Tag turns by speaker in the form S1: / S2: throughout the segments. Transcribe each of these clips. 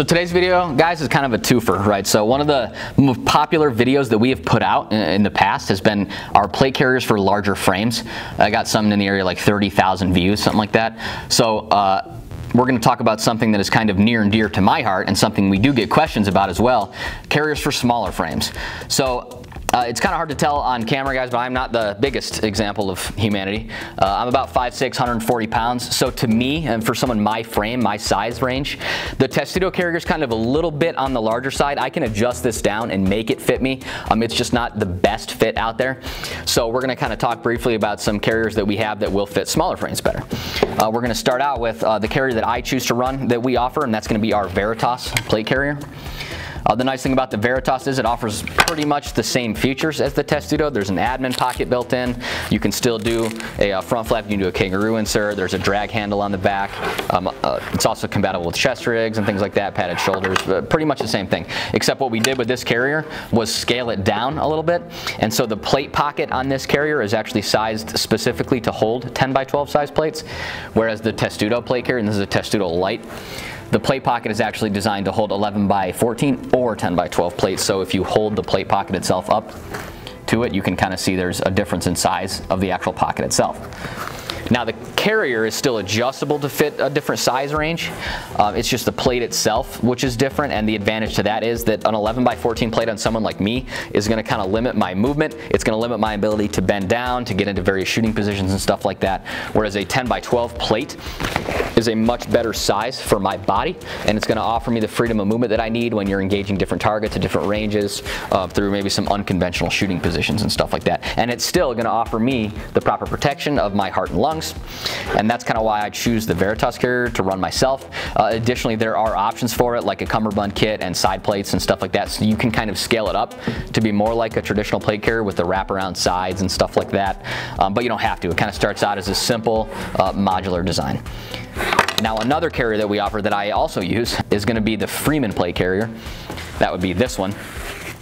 S1: So today's video, guys, is kind of a twofer, right? So one of the most popular videos that we have put out in the past has been our plate carriers for larger frames. I got some in the area like 30,000 views, something like that. So uh, we're going to talk about something that is kind of near and dear to my heart and something we do get questions about as well, carriers for smaller frames. So uh, it's kind of hard to tell on camera, guys, but I'm not the biggest example of humanity. Uh, I'm about 5'6", 140 pounds. So to me, and for someone my frame, my size range, the Testudo carrier is kind of a little bit on the larger side. I can adjust this down and make it fit me. Um, it's just not the best fit out there. So we're going to kind of talk briefly about some carriers that we have that will fit smaller frames better. Uh, we're going to start out with uh, the carrier that I choose to run that we offer, and that's going to be our Veritas plate carrier. Uh, the nice thing about the Veritas is it offers pretty much the same features as the Testudo. There's an admin pocket built in. You can still do a, uh, front flap. You can do a kangaroo insert. There's a drag handle on the back. Um, uh, it's also compatible with chest rigs and things like that, padded shoulders. pretty much the same thing. Except what we did with this carrier was scale it down a little bit. And so the plate pocket on this carrier is actually sized specifically to hold 10 by 12 size plates, whereas the Testudo plate carrier, and this is a Testudo Light, the plate pocket is actually designed to hold 11 by 14 or 10 by 12 plates. So if you hold the plate pocket itself up to it, you can kind of see there's a difference in size of the actual pocket itself. Now the carrier is still adjustable to fit a different size range. Uh, it's just the plate itself which is different and the advantage to that is that an 11 by 14 plate on someone like me is going to kind of limit my movement. It's going to limit my ability to bend down, to get into various shooting positions and stuff like that. Whereas a 10 by 12 plate is a much better size for my body and it's going to offer me the freedom of movement that I need when you're engaging different targets at different ranges uh, through maybe some unconventional shooting positions and stuff like that. And it's still going to offer me the proper protection of my heart and lungs and that's kind of why I choose the Veritas carrier to run myself. Uh, additionally, there are options for it like a cummerbund kit and side plates and stuff like that so you can kind of scale it up to be more like a traditional plate carrier with the wraparound sides and stuff like that. Um, but you don't have to. It kind of starts out as a simple uh, modular design. Now another carrier that we offer that I also use is going to be the Freeman plate carrier. That would be this one.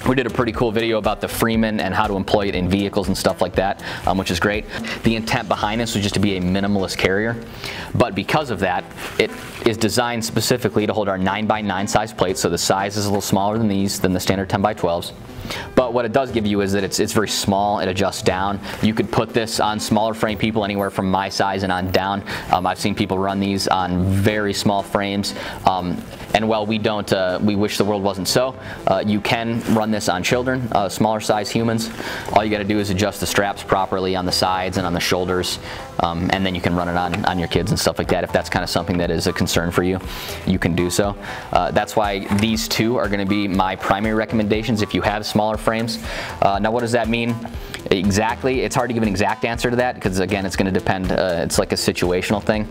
S1: We did a pretty cool video about the Freeman and how to employ it in vehicles and stuff like that, um, which is great. The intent behind this was just to be a minimalist carrier, but because of that, it is designed specifically to hold our 9x9 size plates, so the size is a little smaller than these, than the standard 10x12s. But what it does give you is that it's, it's very small, it adjusts down. You could put this on smaller frame people anywhere from my size and on down. Um, I've seen people run these on very small frames. Um, and while we don't, uh, we wish the world wasn't so, uh, you can run this on children, uh, smaller size humans. All you gotta do is adjust the straps properly on the sides and on the shoulders, um, and then you can run it on, on your kids and stuff like that. If that's kind of something that is a concern for you, you can do so. Uh, that's why these two are gonna be my primary recommendations if you have smaller frames. Uh, now what does that mean? Exactly, it's hard to give an exact answer to that because again, it's gonna depend, uh, it's like a situational thing.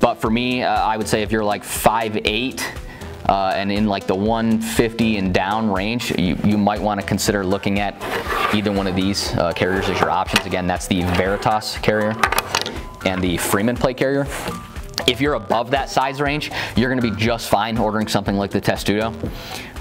S1: But for me, I would say if you're like 5'8", uh, and in like the 150 and down range, you, you might want to consider looking at either one of these uh, carriers as your options. Again, that's the Veritas carrier and the Freeman plate carrier. If you're above that size range, you're gonna be just fine ordering something like the Testudo.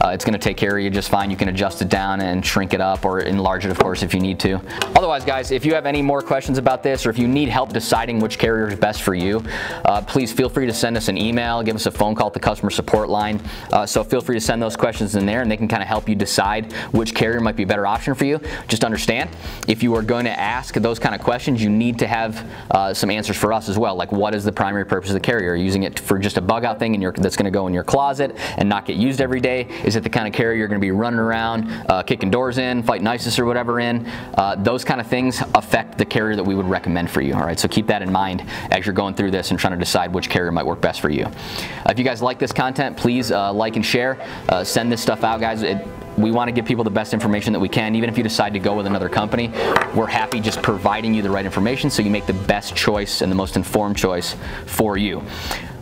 S1: Uh, it's going to take care of you just fine. You can adjust it down and shrink it up or enlarge it, of course, if you need to. Otherwise, guys, if you have any more questions about this or if you need help deciding which carrier is best for you, uh, please feel free to send us an email, give us a phone call at the customer support line. Uh, so feel free to send those questions in there and they can kind of help you decide which carrier might be a better option for you. Just understand, if you are going to ask those kind of questions, you need to have uh, some answers for us as well. Like what is the primary purpose of the carrier? Are you using it for just a bug out thing in your, that's going to go in your closet and not get used every day? Is it the kind of carrier you're going to be running around, uh, kicking doors in, fighting ISIS or whatever in? Uh, those kind of things affect the carrier that we would recommend for you. All right, so keep that in mind as you're going through this and trying to decide which carrier might work best for you. If you guys like this content, please uh, like and share. Uh, send this stuff out, guys. It, we want to give people the best information that we can. Even if you decide to go with another company, we're happy just providing you the right information so you make the best choice and the most informed choice for you.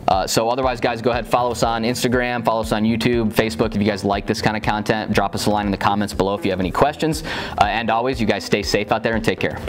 S1: Uh, so otherwise, guys, go ahead, follow us on Instagram, follow us on YouTube, Facebook. If you guys like this kind of content, drop us a line in the comments below if you have any questions. Uh, and always, you guys stay safe out there and take care.